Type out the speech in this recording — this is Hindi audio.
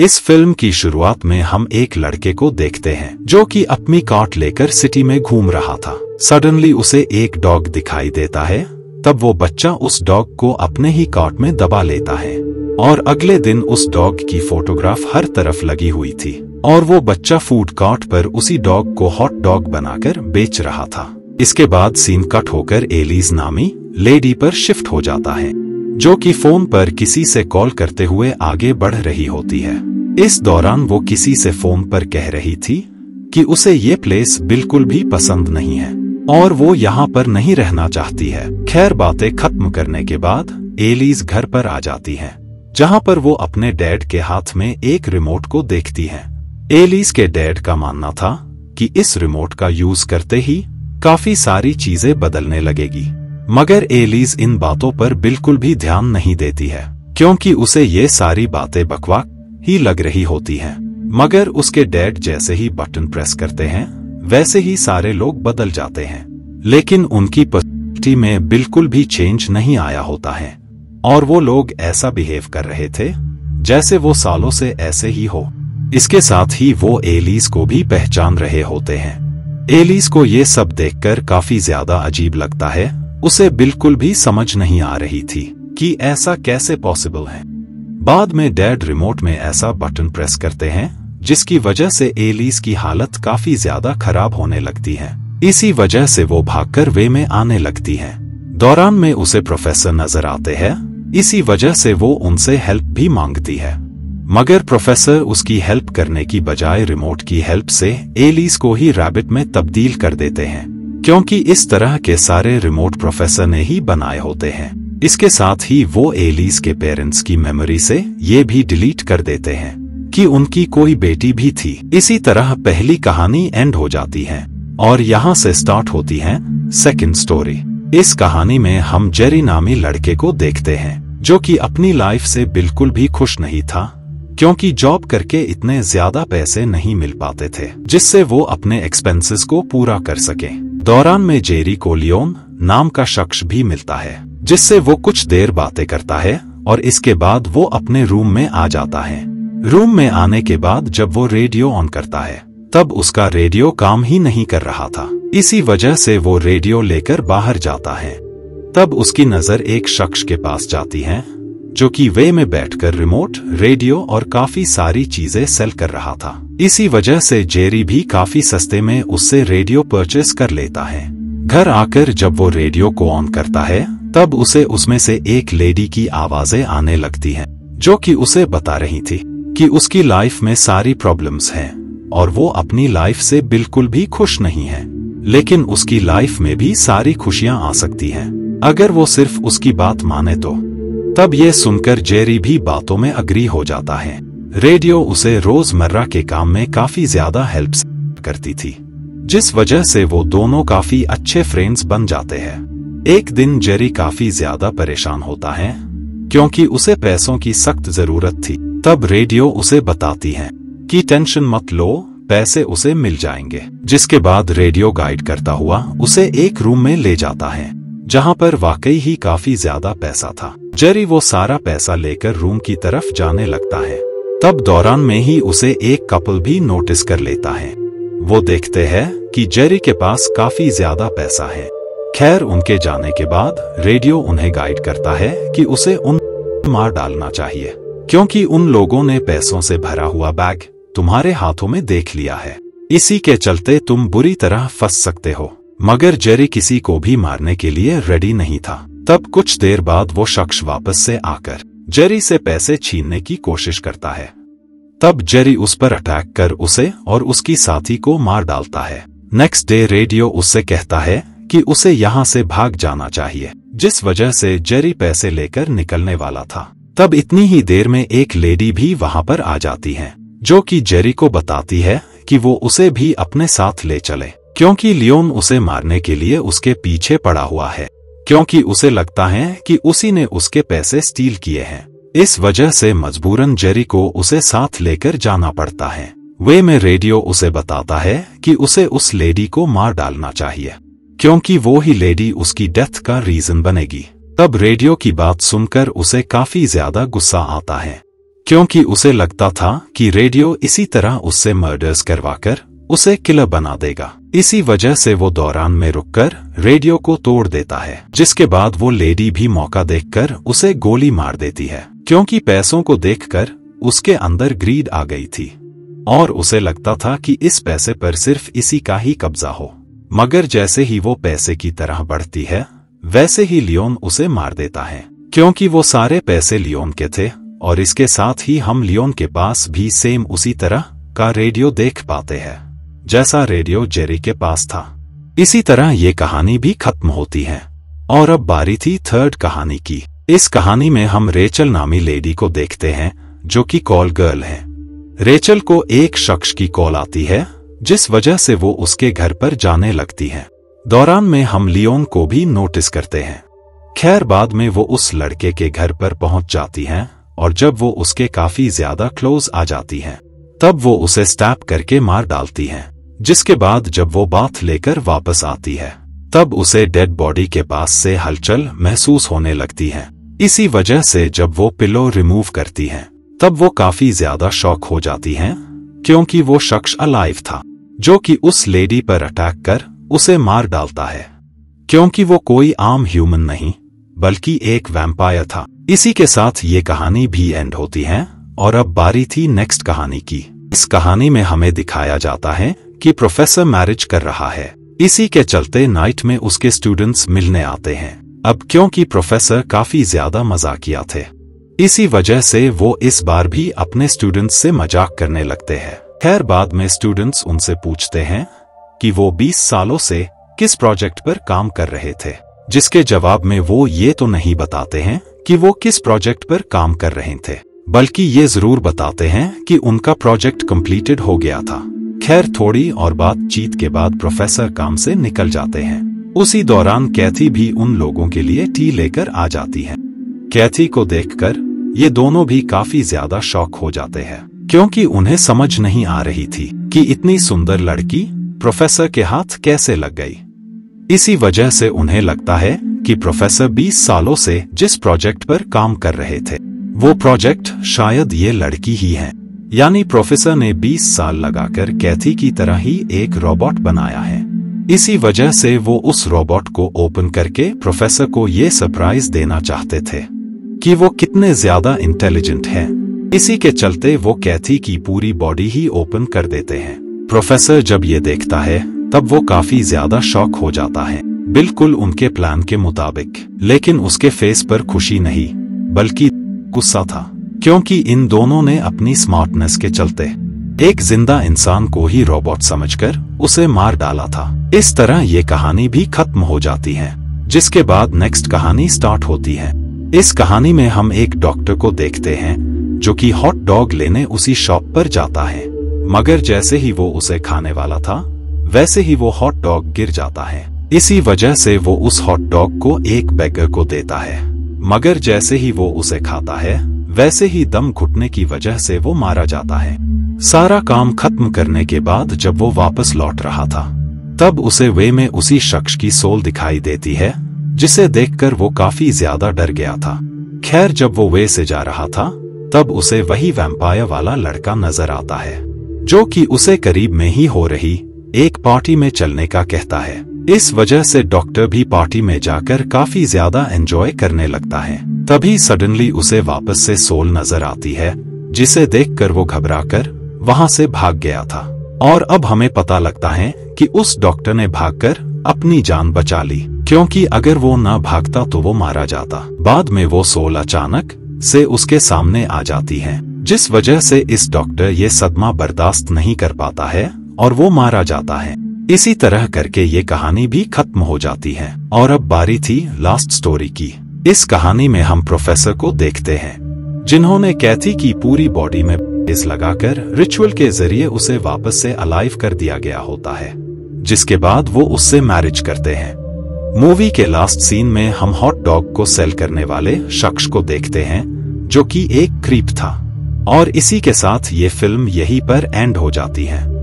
इस फ़िल्म की शुरुआत में हम एक लड़के को देखते हैं, जो कि अपनी काट लेकर सिटी में घूम रहा था। सडनली उसे एक डॉग दिखाई देता है, तब वो बच्चा उस डॉग को अपने ही काट में दबा लेता है। और अगले दिन उस डॉग की फोटोग्राफ हर तरफ़ लगी हुई थी, और वो बच्चा फ़ूड कार्ट पर उसी डॉग को हॉट डॉग बनाकर बेच रहा था। इसके बाद सीन कट होकर एलिस नामी लेडी पर शिफ्ट हो जाता है। जो कि फ़ोन पर किसी से कॉल करते हुए आगे बढ़ रही होती है। इस दौरान वो किसी से फ़ोन पर कह रही थी कि उसे ये प्लेस बिल्कुल भी पसंद नहीं है और वो यहाँ पर नहीं रहना चाहती है। खैर, बातें खत्म करने के बाद एलिस घर पर आ जाती है, जहाँ पर वो अपने डैड के हाथ में एक रिमोट को देखती है। एलिस के डैड का मानना था कि इस रिमोट का यूज़ करते ही काफ़ी सारी चीज़ें बदलने लगेगी। मगर एलिस इन बातों पर बिल्कुल भी ध्यान नहीं देती है, क्योंकि उसे ये सारी बातें बकवाक ही लग रही होती हैं। मगर उसके डैड जैसे ही बटन प्रेस करते हैं, वैसे ही सारे लोग बदल जाते हैं। लेकिन उनकी पर्सनैलिटी में बिल्कुल भी चेंज नहीं आया होता है। और वो लोग ऐसा बिहेव कर रहे थे, जैसे वो सालों से ऐसे ही हो। इसके साथ ही वो एलिस को भी पहचान रहे होते हैं। एलिस को ये सब देखकर काफ़ी ज़्यादा अजीब लगता है उसे बिल्कुल भी समझ नहीं आ रही थी कि ऐसा कैसे पॉसिबल है। बाद में डैड रिमोट में ऐसा बटन प्रेस करते हैं, जिसकी वजह से एलिस की हालत काफ़ी ज़्यादा खराब होने लगती है। इसी वजह से वो भागकर वे में आने लगती है। दौरान में उसे प्रोफेसर नज़र आते हैं, इसी वजह से वो उनसे हेल्प भी मांगती है। मगर प्रोफेसर उसकी हेल्प करने की बजाय रिमोट की हेल्प से एलिस को ही रैबिट में तब्दील कर देते हैं। क्योंकि इस तरह के सारे रिमोट प्रोफेसर ने ही बनाए होते हैं। इसके साथ ही वो एलिस के पेरेंट्स की मेमोरी से ये भी डिलीट कर देते हैं कि उनकी कोई बेटी भी थी। इसी तरह पहली कहानी एंड हो जाती है और यहाँ से स्टार्ट होती है सेकंड स्टोरी इस कहानी में हम जेरी नामी लड़के को देखते हैं, जो कि अपनी लाइफ से बिल्कुल भी खुश नहीं था, क्योंकि जॉब करके इतने ज़्यादा पैसे नहीं मिल पाते थे, जिससे वो अपने एक्सपेंसेस को पूरा कर सके। दौरान में जेरी को लियोन नाम का शख्स भी मिलता है, जिससे वो कुछ देर बातें करता है और इसके बाद वो अपने रूम में आ जाता है। रूम में आने के बाद जब वो रेडियो ऑन करता है, तब उसका रेडियो काम ही नहीं कर रहा था। इसी वजह से वो रेडियो लेकर बाहर जाता है। तब उसकी नज़र एक शख्स के पास जाती है जो कि वे में बैठकर रिमोट रेडियो और काफ़ी सारी चीज़ें सेल कर रहा था। इसी वजह से जेरी भी काफ़ी सस्ते में उससे रेडियो परचेस कर लेता है। घर आकर जब वो रेडियो को ऑन करता है तब उसे उसमें से एक लेडी की आवाज़ें आने लगती हैं, जो कि उसे बता रही थी कि उसकी लाइफ में सारी प्रॉब्लम्स हैं और वो अपनी लाइफ से बिल्कुल भी खुश नहीं है लेकिन उसकी लाइफ में भी सारी खुशियाँ आ सकती हैं। अगर वो सिर्फ़ उसकी बात माने तो। तब ये सुनकर जेरी भी बातों में अग्री हो जाता है। रेडियो उसे रोज़मर्रा के काम में काफ़ी ज़्यादा हेल्प करती थी, जिस वजह से वो दोनों काफ़ी अच्छे फ्रेंड्स बन जाते हैं। एक दिन जेरी काफ़ी ज़्यादा परेशान होता है, क्योंकि उसे पैसों की सख्त ज़रूरत थी। तब रेडियो उसे बताती है कि टेंशन मत लो, पैसे उसे मिल जाएँगे। जिसके बाद रेडियो गाइड करता हुआ उसे एक रूम में ले जाता है। जहाँ पर वाकई ही काफ़ी ज़्यादा पैसा था। जेरी वो सारा पैसा लेकर रूम की तरफ़ जाने लगता है। तब दौरान में ही उसे एक कपल भी नोटिस कर लेता है। वो देखते हैं कि जेरी के पास काफ़ी ज़्यादा पैसा है। खैर, उनके जाने के बाद रेडियो उन्हें गाइड करता है कि उसे उन मार डालना चाहिए, क्योंकि उन लोगों ने पैसों से भरा हुआ बैग तुम्हारे हाथों में देख लिया है। इसी के चलते तुम बुरी तरह फंस सकते हो। मगर जेरी किसी को भी मारने के लिए रेडी नहीं था। तब कुछ देर बाद वो शख्स वापस से आकर जेरी से पैसे छीनने की कोशिश करता है। तब जेरी उस पर अटैक कर उसे और उसकी साथी को मार डालता है। नेक्स्ट डे रेडियो उससे कहता है कि उसे यहाँ से भाग जाना चाहिए, जिस वजह से जेरी पैसे लेकर निकलने वाला था। तब इतनी ही देर में एक लेडी भी वहाँ पर आ जाती है, जो कि जेरी को बताती है कि वो उसे भी अपने साथ ले चले। क्योंकि लियोन उसे मारने के लिए उसके पीछे पड़ा हुआ है, क्योंकि उसे लगता है कि उसी ने उसके पैसे स्टील किए हैं। इस वजह से मजबूरन जेरी को उसे साथ लेकर जाना पड़ता है। वे में रेडियो उसे बताता है कि उसे उस लेडी को मार डालना चाहिए, क्योंकि वो ही लेडी उसकी डेथ का रीजन बनेगी। तब रेडियो की बात सुनकर उसे काफ़ी ज़्यादा गुस्सा आता है, क्योंकि उसे लगता था कि रेडियो इसी तरह उससे मर्डर्स करवाकर उसे किलर बना देगा। इसी वजह से वो दौरान में रुककर रेडियो को तोड़ देता है, जिसके बाद वो लेडी भी मौका देखकर उसे गोली मार देती है, क्योंकि पैसों को देखकर उसके अंदर ग्रीड आ गई थी। और उसे लगता था कि इस पैसे पर सिर्फ़ इसी का ही कब्जा हो। मगर जैसे ही वो पैसे की तरह बढ़ती है, वैसे ही लियोन उसे मार देता है, क्योंकि वो सारे पैसे लियोन के थे, और इसके साथ ही हम लियोन के पास भी सेम उसी तरह का रेडियो देख पाते हैं। जैसा रेडियो जेरी के पास था। इसी तरह ये कहानी भी खत्म होती है। और अब बारी थी थर्ड कहानी की। इस कहानी में हम रेचल नामी लेडी को देखते हैं, जो कि कॉल गर्ल है। रेचल को एक शख्स की कॉल आती है, जिस वजह से वो उसके घर पर जाने लगती है। दौरान में हम लियोन को भी नोटिस करते हैं। खैर, बाद में वो उस लड़के के घर पर पहुँच जाती हैं, और जब वो उसके काफ़ी ज़्यादा क्लोज आ जाती हैं, तब वो उसे स्टैप करके मार डालती हैं। जिसके बाद जब वो बाथ लेकर वापस आती है, तब उसे डेड बॉडी के पास से हलचल महसूस होने लगती है। इसी वजह से जब वो पिलो रिमूव करती हैं, तब वो काफ़ी ज़्यादा शॉक हो जाती हैं, क्योंकि वो शख्स अलाइव था, जो कि उस लेडी पर अटैक कर उसे मार डालता है। क्योंकि वो कोई आम ह्यूमन नहीं, बल्कि एक वैम्पायर था। इसी के साथ ये कहानी भी एंड होती है, और अब बारी थी नेक्स्ट कहानी की। इस कहानी में हमें दिखाया जाता है कि प्रोफेसर मैरिज कर रहा है। इसी के चलते नाइट में उसके स्टूडेंट्स मिलने आते हैं। अब क्योंकि प्रोफेसर काफ़ी ज़्यादा मजाकिया थे। इसी वजह से वो इस बार भी अपने स्टूडेंट्स से मज़ाक करने लगते हैं। खैर, बाद में स्टूडेंट्स उनसे पूछते हैं कि वो 20 सालों से किस प्रोजेक्ट पर काम कर रहे थे, जिसके जवाब में वो ये तो नहीं बताते हैं कि वो किस प्रोजेक्ट पर काम कर रहे थे, बल्कि ये ज़रूर बताते हैं कि उनका प्रोजेक्ट कंप्लीटेड हो गया था। खैर थोड़ी और बातचीत के बाद प्रोफेसर काम से निकल जाते हैं। उसी दौरान कैथी भी उन लोगों के लिए टी लेकर आ जाती है। कैथी को देखकर ये दोनों भी काफ़ी ज़्यादा शौक हो जाते हैं, क्योंकि उन्हें समझ नहीं आ रही थी कि इतनी सुंदर लड़की प्रोफेसर के हाथ कैसे लग गई। इसी वजह से उन्हें लगता है कि प्रोफेसर 20 सालों से जिस प्रोजेक्ट पर काम कर रहे थे, वो प्रोजेक्ट शायद ये लड़की ही है। यानी प्रोफेसर ने 20 साल लगाकर कैथी की तरह ही एक रोबोट बनाया है। इसी वजह से वो उस रोबोट को ओपन करके प्रोफेसर को ये सरप्राइज़ देना चाहते थे कि वो कितने ज़्यादा इंटेलिजेंट है। इसी के चलते वो कैथी की पूरी बॉडी ही ओपन कर देते हैं। प्रोफेसर जब ये देखता है, तब वो काफ़ी ज़्यादा शॉक हो जाता है। बिल्कुल उनके प्लान के मुताबिक, लेकिन उसके फेस पर खुशी नहीं, बल्कि गुस्सा था। क्योंकि इन दोनों ने अपनी स्मार्टनेस के चलते एक ज़िंदा इंसान को ही रोबोट समझकर उसे मार डाला था। इस तरह ये कहानी भी खत्म हो जाती है, जिसके बाद नेक्स्ट कहानी स्टार्ट होती है। इस कहानी में हम एक डॉक्टर को देखते हैं, जो कि हॉट डॉग लेने उसी शॉप पर जाता है। मगर जैसे ही वो उसे खाने वाला था, वैसे ही वो हॉट डॉग गिर जाता है। इसी वजह से वो उस हॉट डॉग को एक बैगर को देता है। मगर जैसे ही वो उसे खाता है वैसे ही दम घुटने की वजह से वो मारा जाता है। सारा काम खत्म करने के बाद जब वो वापस लौट रहा था, तब उसे वे में उसी शख्स की सोल दिखाई देती है, जिसे देखकर वो काफ़ी ज़्यादा डर गया था। खैर, जब वो वे से जा रहा था, तब उसे वही वैम्पायर वाला लड़का नज़र आता है, जो कि उसे करीब में ही हो रही, एक पार्टी में चलने का कहता है। इस वजह से डॉक्टर भी पार्टी में जाकर काफ़ी ज़्यादा एंजॉय करने लगता है। तभी सडनली उसे वापस से सोल नज़र आती है, जिसे देखकर वो घबराकर वहाँ से भाग गया था। और अब हमें पता लगता है कि उस डॉक्टर ने भागकर अपनी जान बचा ली, क्योंकि अगर वो ना भागता तो वो मारा जाता। बाद में वो सोल अचानक से उसके सामने आ जाती है, जिस वजह से इस डॉक्टर ये सदमा बर्दाश्त नहीं कर पाता है और वो मारा जाता है। इसी तरह करके ये कहानी भी खत्म हो जाती है। और अब बारी थी लास्ट स्टोरी की। इस कहानी में हम प्रोफेसर को देखते हैं, जिन्होंने कैथी की पूरी बॉडी में इस लगाकर रिचुअल के ज़रिए उसे वापस से अलाइव कर दिया गया होता है, जिसके बाद वो उससे मैरिज करते हैं। मूवी के लास्ट सीन में हम हॉट डॉग को सेल करने वाले शख्स को देखते हैं, जो कि एक क्रीप था, और इसी के साथ ये फ़िल्म यही पर एंड हो जाती है।